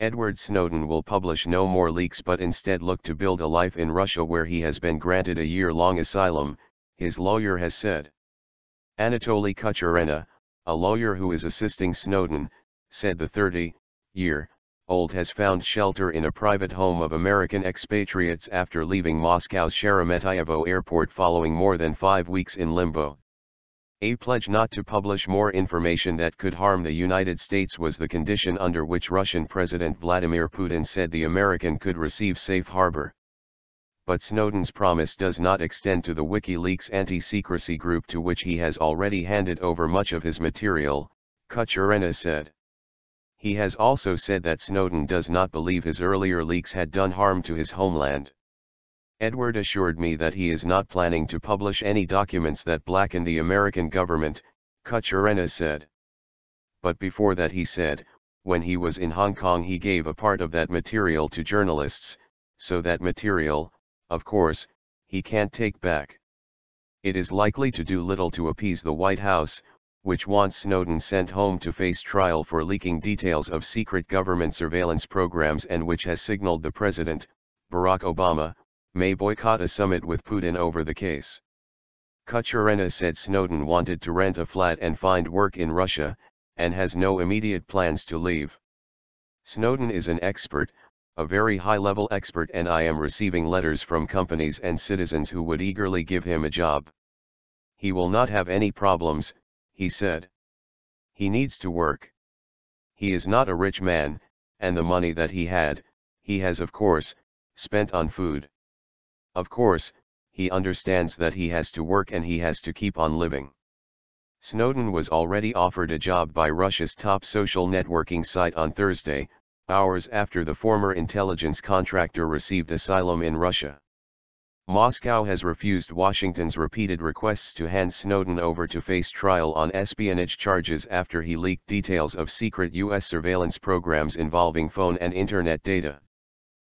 Edward Snowden will publish no more leaks but instead look to build a life in Russia where he has been granted a year-long asylum, his lawyer has said. Anatoly Kucherena, a lawyer who is assisting Snowden, said the 30-year-old has found shelter in a private home of American expatriates after leaving Moscow's Sheremetyevo airport following more than five weeks in limbo. A pledge not to publish more information that could harm the United States was the condition under which Russian President Vladimir Putin said the American could receive safe harbor. But Snowden's promise does not extend to the WikiLeaks anti-secrecy group to which he has already handed over much of his material, Kucherena said. He has also said that Snowden does not believe his earlier leaks had done harm to his homeland. Edward assured me that he is not planning to publish any documents that blacken the American government, Kucherena said. But before that he said, when he was in Hong Kong he gave a part of that material to journalists, so that material, of course, he can't take back. It is likely to do little to appease the White House, which wants Snowden sent home to face trial for leaking details of secret government surveillance programs and which has signaled the President, Barack Obama, may boycott a summit with Putin over the case. Kucherena said Snowden wanted to rent a flat and find work in Russia, and has no immediate plans to leave. Snowden is an expert, a very high-level expert and I am receiving letters from companies and citizens who would eagerly give him a job. He will not have any problems, he said. He needs to work. He is not a rich man, and the money that he had, he has of course, spent on food. Of course, he understands that he has to work and he has to keep on living. Snowden was already offered a job by Russia's top social networking site on Thursday, hours after the former intelligence contractor received asylum in Russia. Moscow has refused Washington's repeated requests to hand Snowden over to face trial on espionage charges after he leaked details of secret U.S. surveillance programs involving phone and internet data.